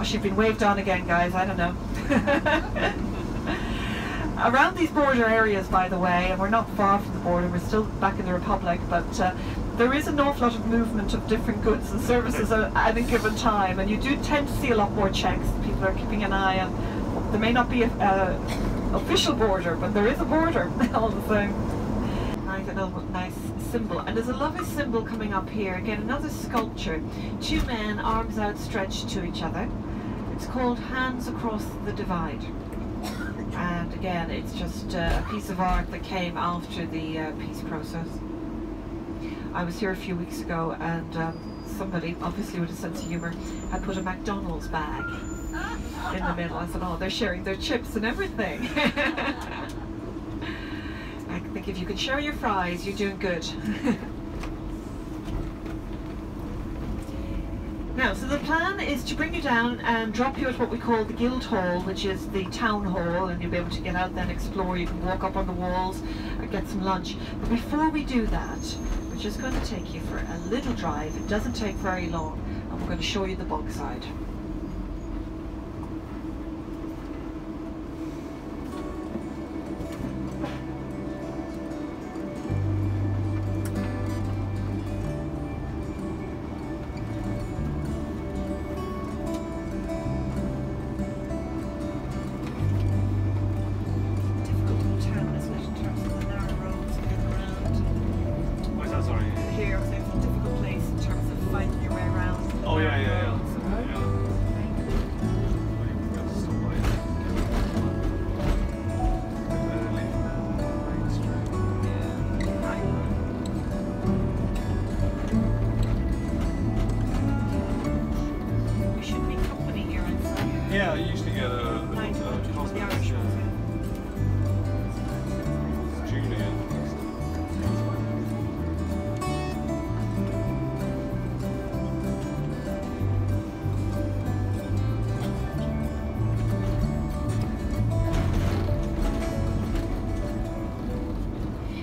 gosh, you've been waved on again, guys. I don't know. Around these border areas, by the way, and we're not far from the border, we're still back in the Republic, but uh, there is an awful lot of movement of different goods and services at any given time, and you do tend to see a lot more checks. People are keeping an eye on. There may not be an official border, but there is a border all the same. Nice, nice symbol, and there's a lovely symbol coming up here. Again, another sculpture. Two men, arms outstretched to each other. It's called Hands Across the Divide and again it's just uh, a piece of art that came after the uh, peace process. I was here a few weeks ago and um, somebody, obviously with a sense of humour, had put a McDonald's bag in the middle. I said, oh, they're sharing their chips and everything. I think if you can share your fries, you're doing good. Now, so the plan is to bring you down and drop you at what we call the Guildhall, which is the town hall, and you'll be able to get out there and explore. You can walk up on the walls and get some lunch. But before we do that, we're just going to take you for a little drive. It doesn't take very long, and we're going to show you the Bogside. Difficult Yeah, I get a, to a, one, a the Irish ones, Julian.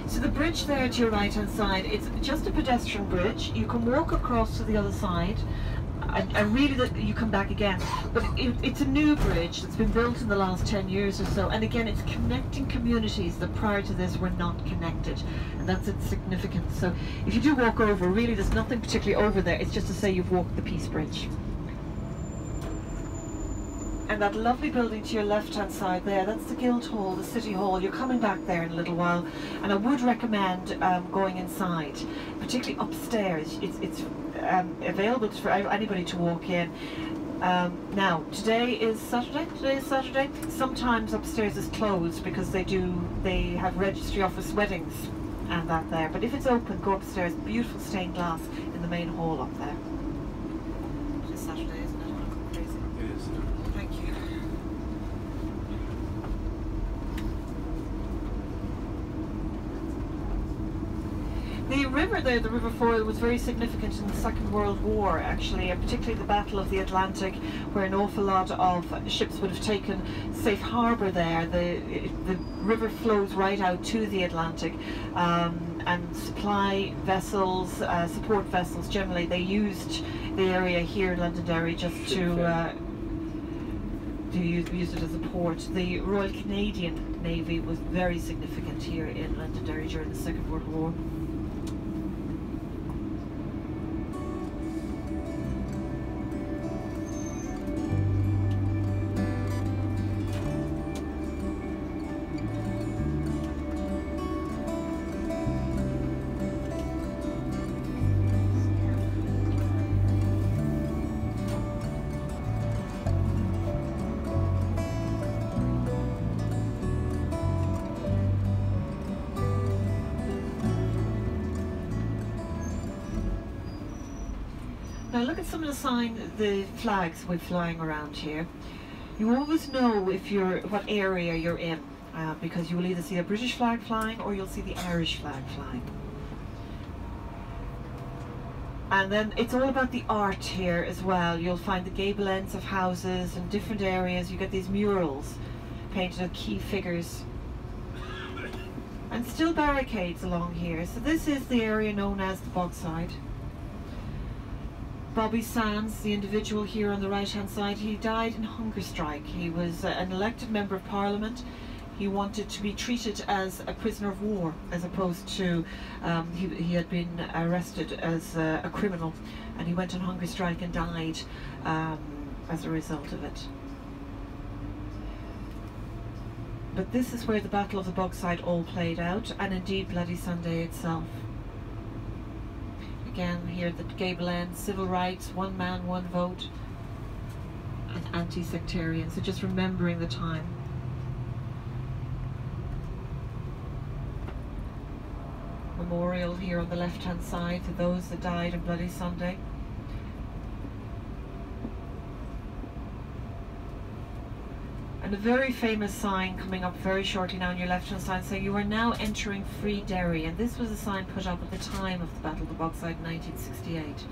So the bridge there to your right hand side, it's just a pedestrian bridge. You can walk across to the other side and, and really that you come back again. But it, it's a new bridge that's been built in the last 10 years or so. And again, it's connecting communities that prior to this were not connected. And that's its significance. So if you do walk over, really there's nothing particularly over there. It's just to say you've walked the Peace Bridge. And that lovely building to your left-hand side there, that's the Guildhall, the City Hall. You're coming back there in a little while, and I would recommend um, going inside, particularly upstairs. It's, it's um, available for anybody to walk in. Um, now, today is Saturday. Today is Saturday. Sometimes upstairs is closed because they do they have registry office weddings and that there. But if it's open, go upstairs. Beautiful stained glass in the main hall up there. It is Saturday, isn't it? I'm not crazy. It is. Thank you. The river there, the River Foyle, was very significant in the Second World War, actually, and particularly the Battle of the Atlantic, where an awful lot of ships would have taken safe harbour there. The, the river flows right out to the Atlantic, um, and supply vessels, uh, support vessels, generally, they used the area here in Londonderry just to uh, to use, use it as a port. The Royal Canadian Navy was very significant here in Londonderry during the Second World War. Now look at some of the sign, the flags we're flying around here. You always know if you're what area you're in, uh, because you will either see a British flag flying or you'll see the Irish flag flying. And then it's all about the art here as well. You'll find the gable ends of houses and different areas. You get these murals painted of key figures. And still barricades along here. So this is the area known as the Bogside. Bobby Sands, the individual here on the right hand side, he died in hunger strike. He was uh, an elected member of parliament. He wanted to be treated as a prisoner of war as opposed to um, he, he had been arrested as uh, a criminal and he went on hunger strike and died um, as a result of it. But this is where the Battle of the Bogside all played out and indeed Bloody Sunday itself again here the gable end, civil rights, one man, one vote, and anti-sectarian. So just remembering the time. Memorial here on the left-hand side to those that died on Bloody Sunday. And a very famous sign coming up very shortly now on your left hand side saying you are now entering Free Derry and this was a sign put up at the time of the Battle of the Bogside in 1968.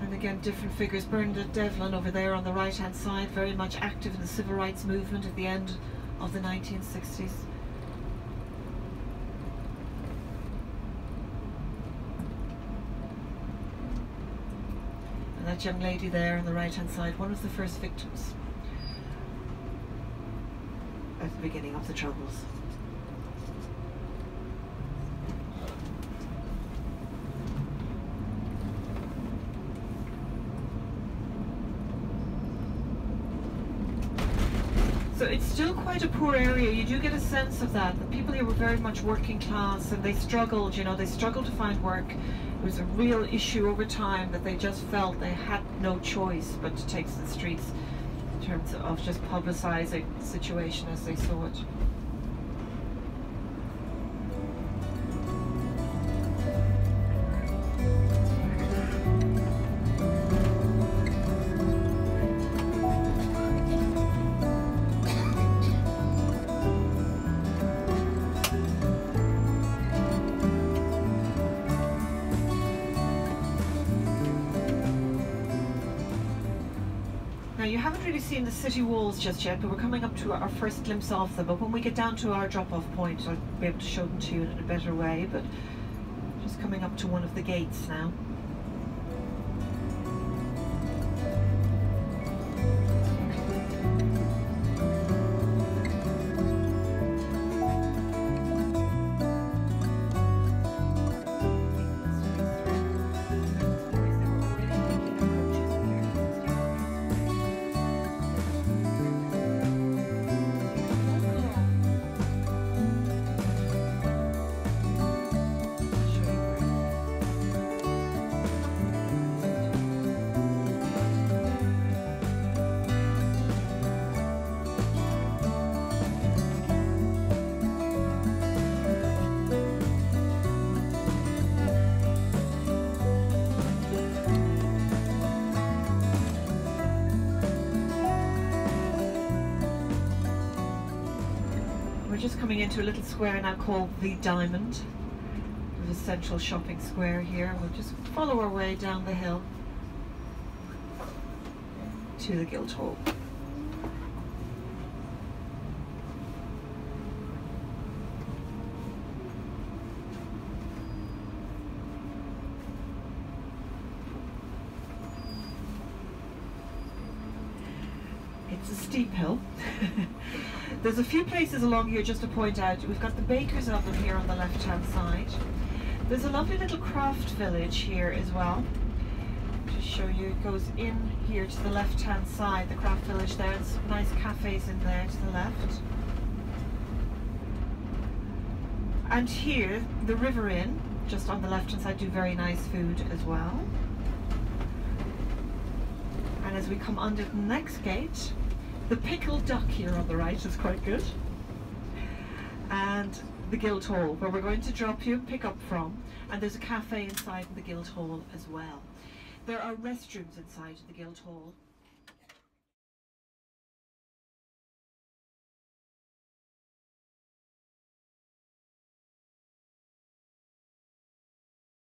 And again, different figures. Bernadette Devlin over there on the right hand side, very much active in the civil rights movement at the end of the 1960s. And that young lady there on the right hand side, one of the first victims at the beginning of the Troubles. So it's still quite a poor area. You do get a sense of that. The people here were very much working class and they struggled, you know, they struggled to find work. It was a real issue over time that they just felt they had no choice but to take to the streets in terms of just publicising the situation as they saw it. Now you haven't really seen the city walls just yet, but we're coming up to our first glimpse of them. But when we get down to our drop-off point, I'll be able to show them to you in a better way. But just coming up to one of the gates now. Just coming into a little square now called the Diamond. The central shopping square here. We'll just follow our way down the hill to the Guildhall. It's a steep hill. There's a few places along here just to point out. We've got the Baker's Oven here on the left hand side. There's a lovely little craft village here as well. To show you, it goes in here to the left hand side, the craft village there. There's some nice cafes in there to the left. And here, the River Inn, just on the left hand side, do very nice food as well. And as we come under the next gate, the pickled duck here on the right is quite good. And the Guildhall, where we're going to drop you, and pick up from. And there's a cafe inside the Guildhall as well. There are restrooms inside the Guildhall.